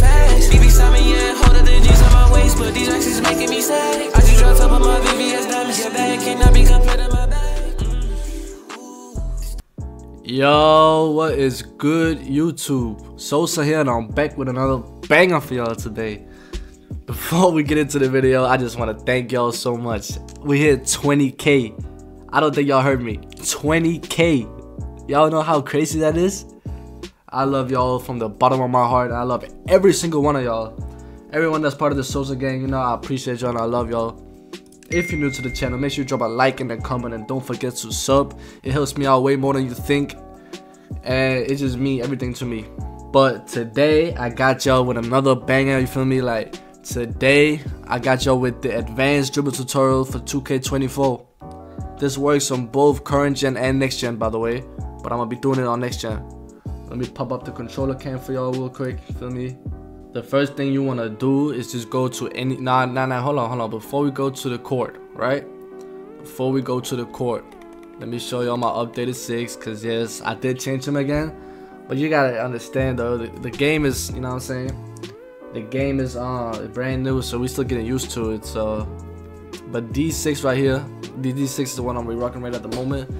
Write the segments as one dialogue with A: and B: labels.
A: fast. BB yeah, hold up the on my waist, but these racks is making me sad. I just dropped my VVS diamonds, your bag cannot be compared to my bag.
B: Yo, what is good, YouTube? Sosa here, and I'm back with another banger for y'all today. Before we get into the video, I just want to thank y'all so much. We hit 20k. I don't think y'all heard me. 20k. Y'all know how crazy that is? I love y'all from the bottom of my heart. I love every single one of y'all. Everyone that's part of the Sosa gang, you know, I appreciate y'all and I love y'all. If you're new to the channel, make sure you drop a like and a comment and don't forget to sub. It helps me out way more than you think. And it just means everything to me. But today, I got y'all with another banger, you feel me? Like, today, I got y'all with the advanced dribble tutorial for 2K24. This works on both current gen and next gen, by the way. But I'm gonna be doing it on next gen. Let me pop up the controller cam for y'all real quick, feel me? the first thing you want to do is just go to any nah nah nah hold on hold on. Before we go to the court right? Before we go to the court let me show y'all my updated six because yes i did change them again. But you gotta understand though the, the game is you know what i'm saying? The game is uh brand new so we still getting used to it so. But d6 right here d6 is the one i'm rocking right at the moment.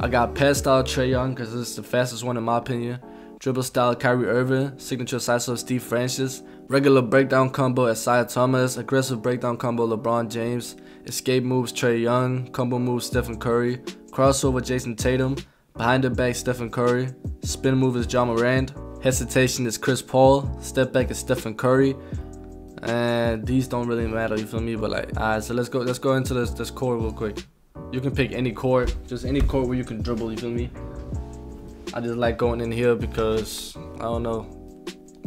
B: I got pass style Trae Young because this is the fastest one in my opinion dribble style Kyrie Irving, signature of Steve Francis, regular breakdown combo Isaiah Thomas, aggressive breakdown combo LeBron James, escape moves Trae Young, combo moves Stephen Curry, crossover Jayson Tatum, behind the back Stephen Curry, spin move is Ja Morant, hesitation is Chris Paul, step back is Stephen Curry, and these don't really matter, you feel me? But like, alright, so let's go, let's go into this this court real quick. You can pick any court, just any court where you can dribble, you feel me? I just like going in here because I don't know.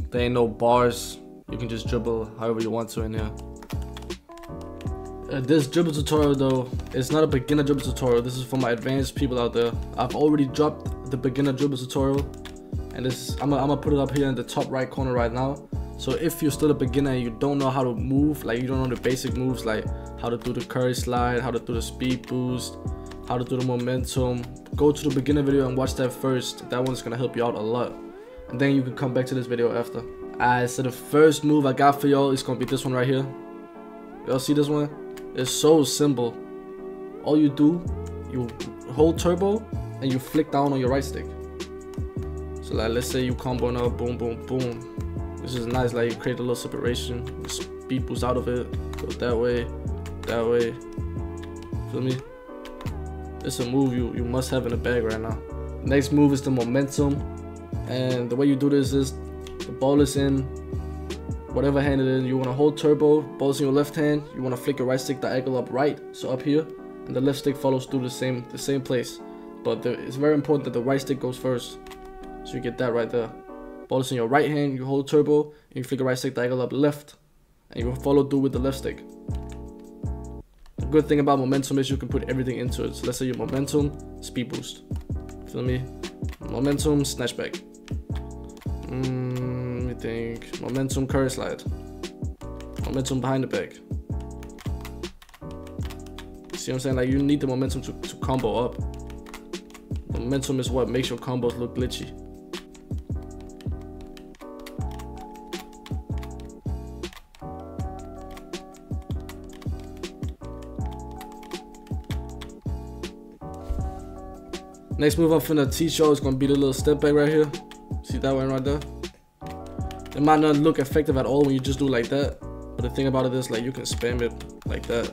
B: There ain't no bars. You can just dribble however you want to in here. Uh, this dribble tutorial though, it's not a beginner dribble tutorial. This is for my advanced people out there. I've already dropped the beginner dribble tutorial, and this I'm gonna put it up here in the top right corner right now. So if you're still a beginner and you don't know how to move, like you don't know the basic moves, like how to do the curry slide, how to do the speed boost, how to do the momentum, go to the beginner video and watch that first. That one's gonna help you out a lot. And then you can come back to this video after. Alright, so the first move I got for y'all is gonna be this one right here. Y'all see this one? It's so simple. All you do, you hold turbo and you flick down on your right stick. So like let's say you combo now, boom, boom, boom. This is nice, like you create a little separation. Speed boost out of it. Go that way, that way. Feel me? It's a move you, you must have in the bag right now. Next move is the momentum. And the way you do this is the ball is in whatever hand it is. You want to hold turbo, ball's in your left hand. You want to flick your right stick diagonal up right, so up here. And the left stick follows through the same the same place. But the, it's very important that the right stick goes first. So you get that right there. Ball is in your right hand, you hold turbo, and you flick your right stick diagonal up left. And you follow through with the left stick good thing about momentum is you can put everything into it. So let's say your momentum, speed boost. Feel me? Momentum, snatchback. Mm, let me think. Momentum, curry slide. Momentum behind the back. See what I'm saying? Like you need the momentum to, to combo up. Momentum is what makes your combos look glitchy. Next move I'm finna teach y'all is gonna be the little step back right here. See that one right there? It might not look effective at all when you just do like that. But the thing about it is like you can spam it like that.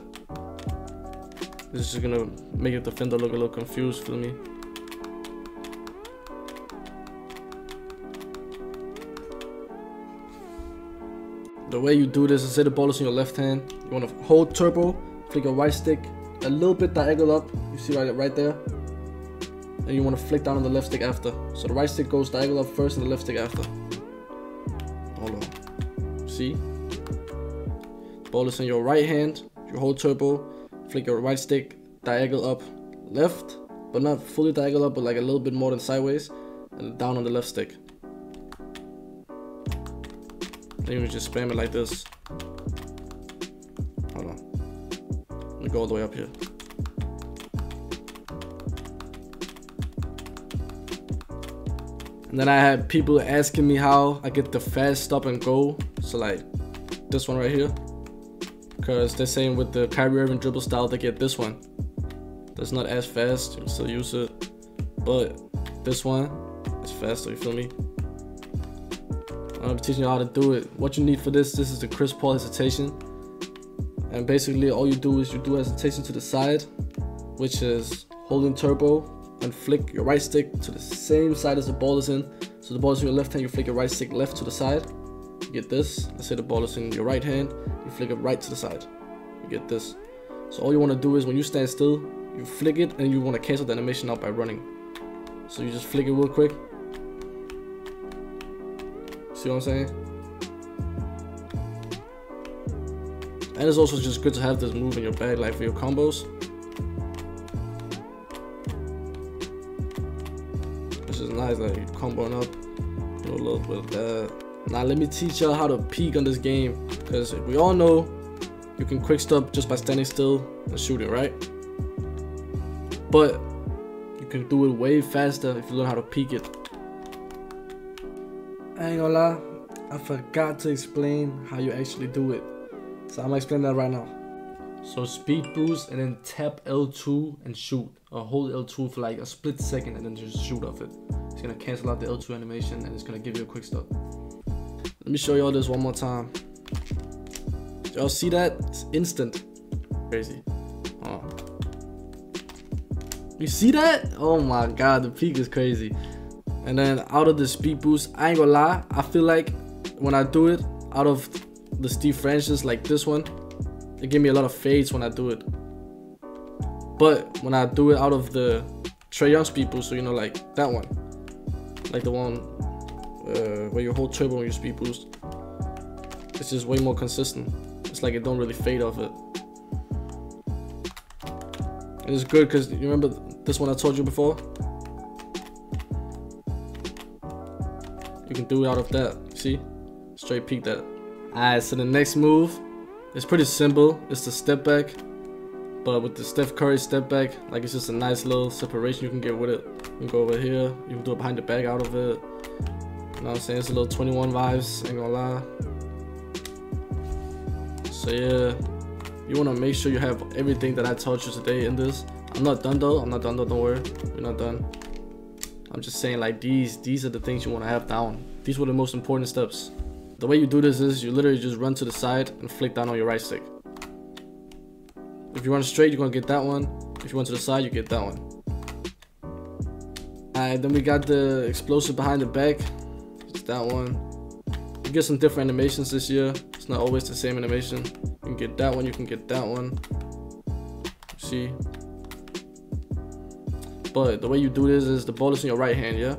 B: This is gonna make your defender look a little confused, feel me? The way you do this is say the ball is in your left hand. You wanna hold turbo, flick your right stick a little bit diagonal up. You see right, right there? And you want to flick down on the left stick after. So the right stick goes diagonal up first and the left stick after. Hold on. See? Ball is in your right hand, you hold turbo, flick your right stick diagonal up left, but not fully diagonal up, but like a little bit more than sideways, and down on the left stick. Then you just spam it like this. Hold on. Let me go all the way up here. And then I had people asking me how I get the fast stop and go. So like this one right here. Cause they're saying with the Kyrie Irving dribble style they get this one. That's not as fast, you can still use it. But this one is faster, you feel me? I'm teaching you how to do it. What you need for this, this is the Chris Paul hesitation. And basically all you do is you do hesitation to the side, which is holding turbo and flick your right stick to the same side as the ball is in. So the ball is in your left hand, you flick your right stick left to the side. You get this. Let's say the ball is in your right hand, you flick it right to the side. You get this. So all you want to do is when you stand still, you flick it and you want to cancel the animation out by running. So you just flick it real quick. See what I'm saying? And it's also just good to have this move in your bag, like for your combos. Like comboing up. Do a little bit of that. Now let me teach y'all how to peek on this game. Because we all know you can quick stop just by standing still and shooting, right? But you can do it way faster if you learn how to peek it. I ain't I forgot to explain how you actually do it. So I'm gonna explain that right now. So speed boost and then tap L2 and shoot. Or hold L2 for like a split second and then just shoot off it. It's gonna cancel out the L2 animation and it's gonna give you a quick stop. Let me show y'all this one more time. Y'all see that? It's instant. Crazy. Oh. You see that? Oh my god, the peak is crazy. And then out of the speed boost, I ain't gonna lie, I feel like when I do it, out of the Steve Francis like this one, it gave me a lot of fades when I do it. But when I do it out of the Trae Young speed boost, so you know like that one, like the one uh, where you hold turbo on your speed boost, it's just way more consistent. It's like it don't really fade off it. And it's good because you remember this one I told you before? You can do it out of that, see? Straight peek that. Alright, so the next move is pretty simple. It's the step back. But with the Steph Curry step back, like it's just a nice little separation you can get with it. You can go over here, you can do it behind the back out of it. You know what I'm saying? It's a little 21 vibes, ain't gonna lie. So yeah, you wanna make sure you have everything that I taught you today in this. I'm not done though, I'm not done though, don't worry. We're not done. I'm just saying like these, these are the things you wanna have down. These were the most important steps. The way you do this is you literally just run to the side and flick down on your right stick. If you run straight, you're gonna get that one. If you run to the side, you get that one. Alright, then we got the explosive behind the back. It's that one. You get some different animations this year. It's not always the same animation. You can get that one, you can get that one. See? But the way you do this is the ball is in your right hand, yeah?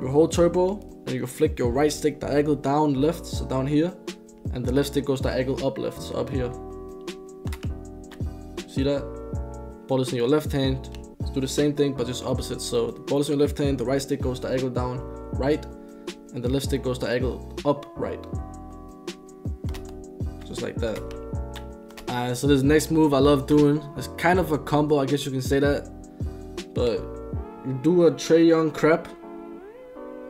B: You hold turbo, and you flick your right stick diagonal down left, so down here. And the left stick goes diagonal up left, so up here. See that? Ball is in your left hand. Let's do the same thing, but just opposite. So the ball is in your left hand, the right stick goes diagonal down right, and the left stick goes diagonal up right. Just like that. So this next move I love doing. It's kind of a combo, I guess you can say that. But you do a Trae Young crep,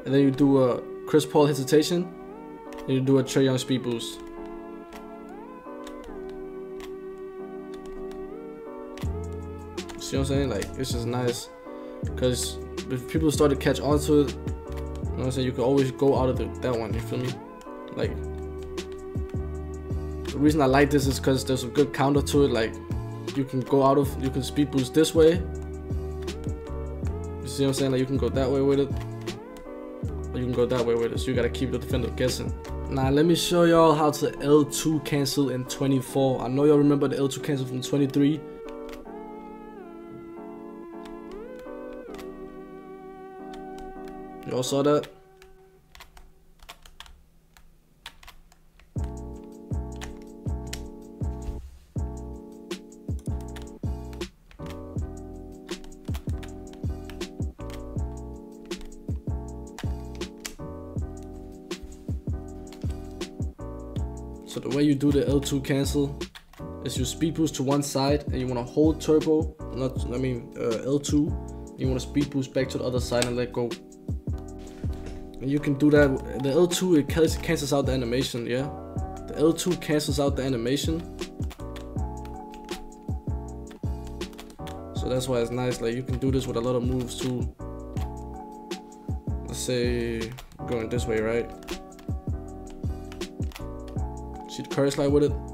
B: and then you do a Chris Paul hesitation, and you do a Trae Young speed boost. See what I'm saying? Like it's just nice because if people start to catch on to it, you know what I'm saying? You can always go out of the, that one. You feel me? Like the reason I like this is because there's a good counter to it. Like you can go out of, you can speed boost this way. You see what I'm saying? Like you can go that way with it, or you can go that way with it. So you gotta keep the defender guessing. Now let me show y'all how to L2 cancel in 24. I know y'all remember the L2 cancel from 23. Y'all saw that? So the way you do the L2 cancel is you speed boost to one side and you want to hold turbo, not I mean uh, L2. You want to speed boost back to the other side and let go. You can do that. The L2 it cancels out the animation. Yeah, the L2 cancels out the animation. So that's why it's nice. Like you can do this with a lot of moves too. Let's say going this way, right? See the curry slide with it.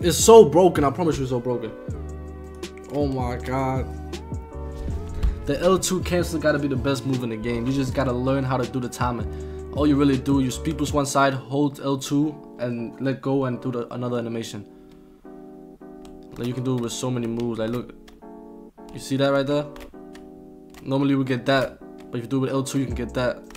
B: It's so broken. I promise you, it's so broken. Oh my god. The L2 cancel gotta be the best move in the game. You just gotta learn how to do the timing. All you really do, speed boost one side, hold L2, and let go and do the, another animation. Like you can do it with so many moves. Like look, you see that right there? Normally we get that, but if you do it with L2, you can get that.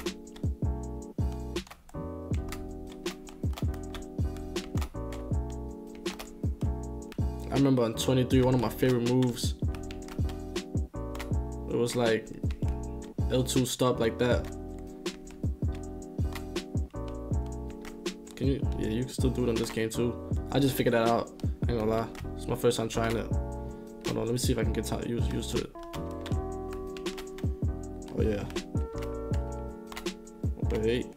B: Remember on 23, one of my favorite moves. It was like L2 stop like that. Can you? Yeah, you can still do it on this game too. I just figured that out. I ain't gonna lie. It's my first time trying it. Hold on, let me see if I can get used, used to it. Oh yeah. Wait.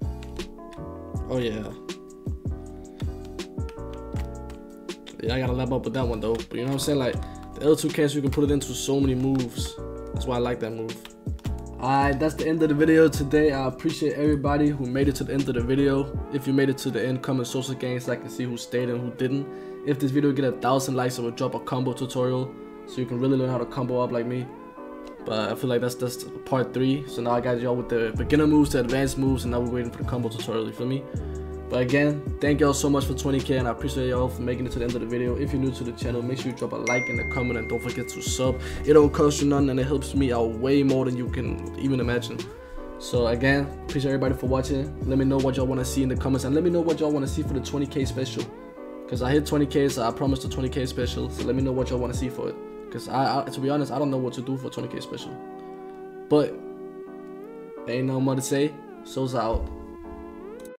B: Oh yeah. I gotta level up with that one though. But you know what I'm saying? Like the L2 cancel, you can put it into so many moves. That's why I like that move. Alright, that's the end of the video today. I appreciate everybody who made it to the end of the video. If you made it to the end, comment social games so I can see who stayed and who didn't. If this video get a thousand likes, I will drop a combo tutorial so you can really learn how to combo up like me. But I feel like that's that's part three. So now I got y'all with the beginner moves to advanced moves, and now we're waiting for the combo tutorial. You feel me? But again, thank y'all so much for 20k and I appreciate y'all for making it to the end of the video. If you're new to the channel, make sure you drop a like and a comment and don't forget to sub. It don't cost you nothing and it helps me out way more than you can even imagine. So again, appreciate everybody for watching. Let me know what y'all want to see in the comments and let me know what y'all want to see for the 20k special. Cause I hit 20k, so I promised a 20k special. So let me know what y'all want to see for it. Cause I, I, to be honest, I don't know what to do for 20k special. But ain't no more to say. So's out.